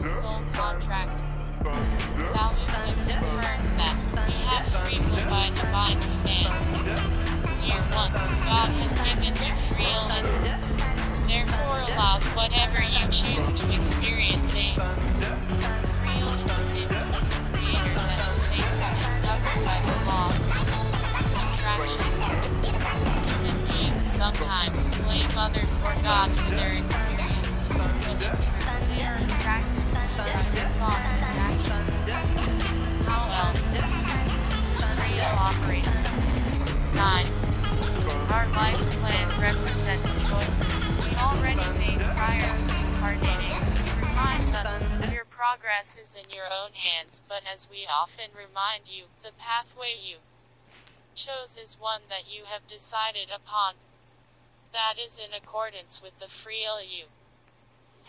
the soul contract. Salusa confirms that we have free will by divine command. Dear ones, God has given you free will and therefore allows whatever you choose to experience a free will is a gift from the Creator that is sacred and covered by the law of attraction. Human beings sometimes blame others or God for their experiences, but in truth they are attracted to them thoughts and actions. How else? Free operator. 9. Our life plan represents choices we already made prior to incarnating. Your progress is in your own hands, but as we often remind you, the pathway you chose is one that you have decided upon. That is in accordance with the free will you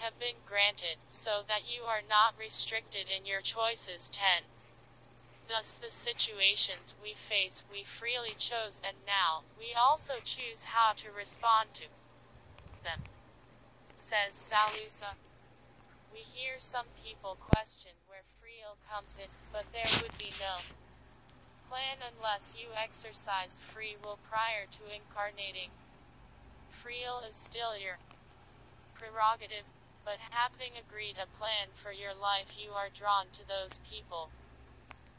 have been granted, so that you are not restricted in your choices. 10. Thus, the situations we face we freely chose, and now, we also choose how to respond to them. Says Salusa. We hear some people question where free will comes in, but there would be no plan unless you exercised free will prior to incarnating. Free will is still your prerogative, but having agreed a plan for your life, you are drawn to those people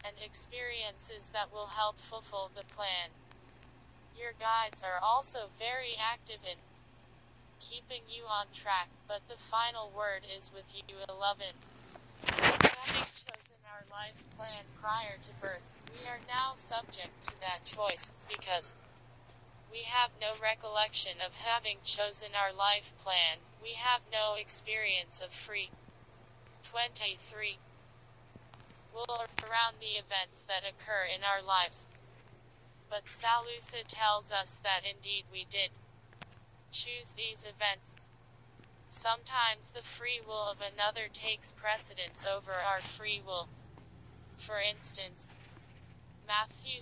and experiences that will help fulfill the plan. Your guides are also very active in keeping you on track, but the final word is with you. 11. Having chosen our life plan prior to birth, we are now subject to that choice, because we have no recollection of having chosen our life plan, we have no experience of free. 23 will around the events that occur in our lives. But Salusa tells us that indeed we did choose these events. Sometimes the free will of another takes precedence over our free will. For instance, Matthew